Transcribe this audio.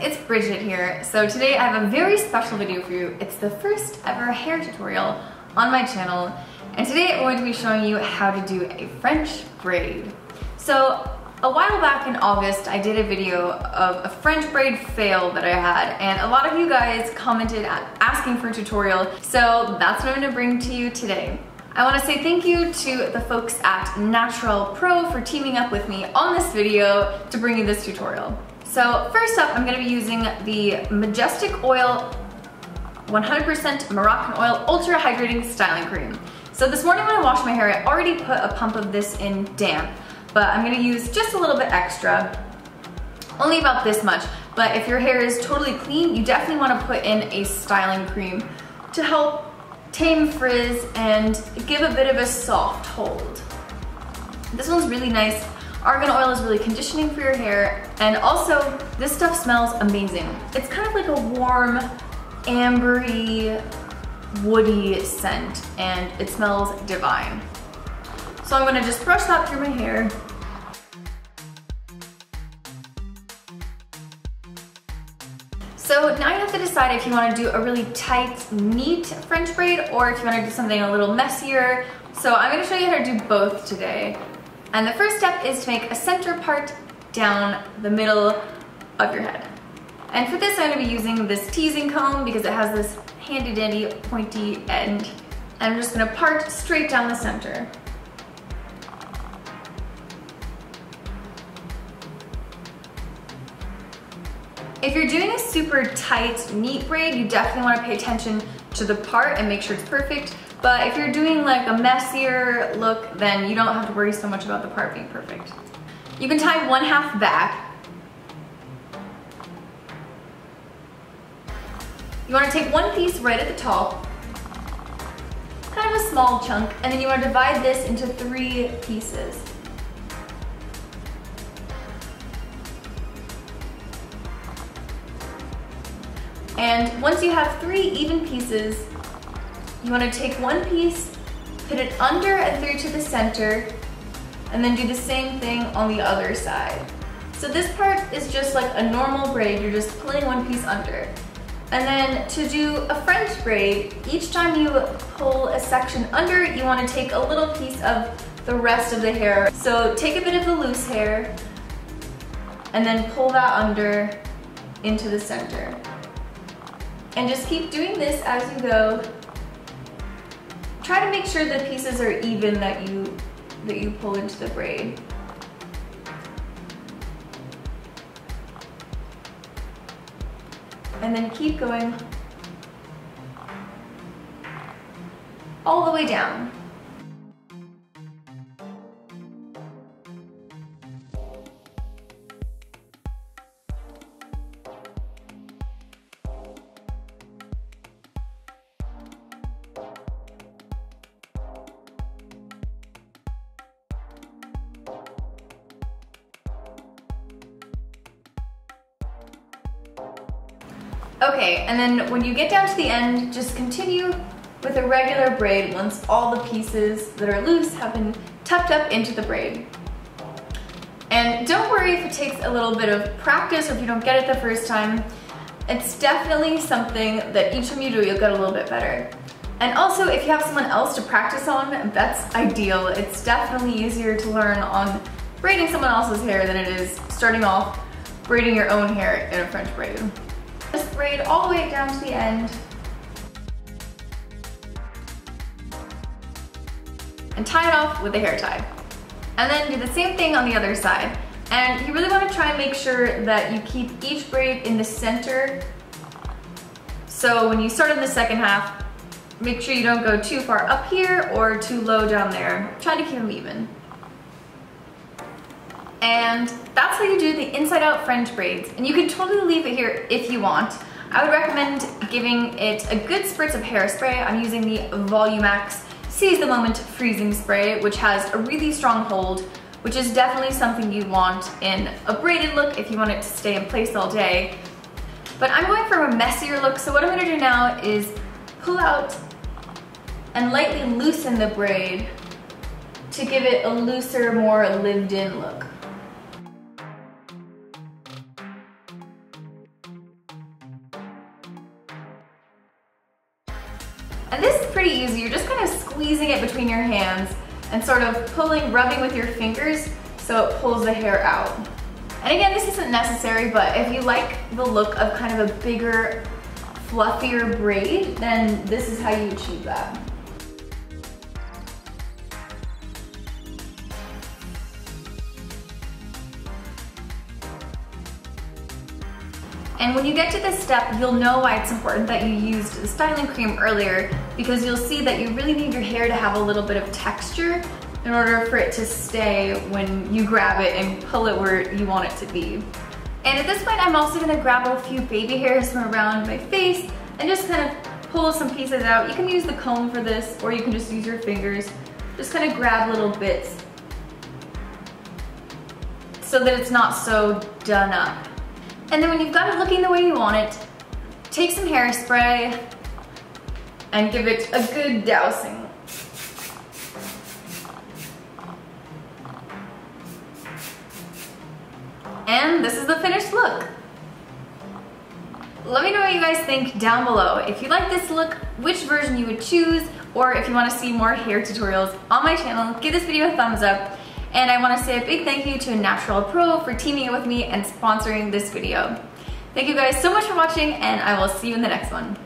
it's Bridget here. So today I have a very special video for you. It's the first ever hair tutorial on my channel. And today I'm going to be showing you how to do a French braid. So a while back in August, I did a video of a French braid fail that I had, and a lot of you guys commented asking for a tutorial, so that's what I'm gonna bring to you today. I wanna say thank you to the folks at Natural Pro for teaming up with me on this video to bring you this tutorial. So first up, I'm gonna be using the Majestic Oil 100% Moroccan Oil Ultra Hydrating Styling Cream. So this morning when I washed my hair, I already put a pump of this in damp, but I'm gonna use just a little bit extra, only about this much. But if your hair is totally clean, you definitely wanna put in a styling cream to help tame frizz and give a bit of a soft hold. This one's really nice Argan oil is really conditioning for your hair, and also this stuff smells amazing. It's kind of like a warm, ambery, woody scent, and it smells divine. So I'm gonna just brush that through my hair. So now you have to decide if you wanna do a really tight, neat French braid or if you wanna do something a little messier. So I'm gonna show you how to do both today. And the first step is to make a center part down the middle of your head. And for this, I'm gonna be using this teasing comb because it has this handy dandy pointy end. And I'm just gonna part straight down the center. If you're doing a super tight, neat braid, you definitely wanna pay attention to the part and make sure it's perfect. But if you're doing like a messier look, then you don't have to worry so much about the part being perfect. You can tie one half back. You wanna take one piece right at the top, kind of a small chunk, and then you wanna divide this into three pieces. And once you have three even pieces, you wanna take one piece, put it under and through to the center, and then do the same thing on the other side. So this part is just like a normal braid, you're just pulling one piece under. And then to do a French braid, each time you pull a section under, you wanna take a little piece of the rest of the hair. So take a bit of the loose hair, and then pull that under into the center. And just keep doing this as you go Try to make sure the pieces are even that you, that you pull into the braid. And then keep going all the way down. Okay, and then when you get down to the end, just continue with a regular braid once all the pieces that are loose have been tucked up into the braid. And don't worry if it takes a little bit of practice or if you don't get it the first time. It's definitely something that each time you do, you'll get a little bit better. And also, if you have someone else to practice on, that's ideal. It's definitely easier to learn on braiding someone else's hair than it is starting off braiding your own hair in a French braid. Just braid all the way down to the end. And tie it off with a hair tie. And then do the same thing on the other side. And you really wanna try and make sure that you keep each braid in the center. So when you start in the second half, make sure you don't go too far up here or too low down there. Try to keep them even. And that's how you do the inside out French braids. And you can totally leave it here if you want. I would recommend giving it a good spritz of hairspray. I'm using the Volumax Seize the Moment Freezing Spray, which has a really strong hold, which is definitely something you want in a braided look if you want it to stay in place all day. But I'm going for a messier look, so what I'm gonna do now is pull out and lightly loosen the braid to give it a looser, more lived in look. Squeezing it between your hands and sort of pulling, rubbing with your fingers so it pulls the hair out. And again, this isn't necessary, but if you like the look of kind of a bigger, fluffier braid, then this is how you achieve that. And when you get to this step, you'll know why it's important that you used the styling cream earlier because you'll see that you really need your hair to have a little bit of texture in order for it to stay when you grab it and pull it where you want it to be. And at this point, I'm also gonna grab a few baby hairs from around my face and just kind of pull some pieces out. You can use the comb for this or you can just use your fingers. Just kind of grab little bits so that it's not so done up. And then when you've got it looking the way you want it, take some hairspray and give it a good dousing. And this is the finished look. Let me know what you guys think down below. If you like this look, which version you would choose, or if you want to see more hair tutorials on my channel, give this video a thumbs up. And I wanna say a big thank you to Natural Pro for teaming with me and sponsoring this video. Thank you guys so much for watching and I will see you in the next one.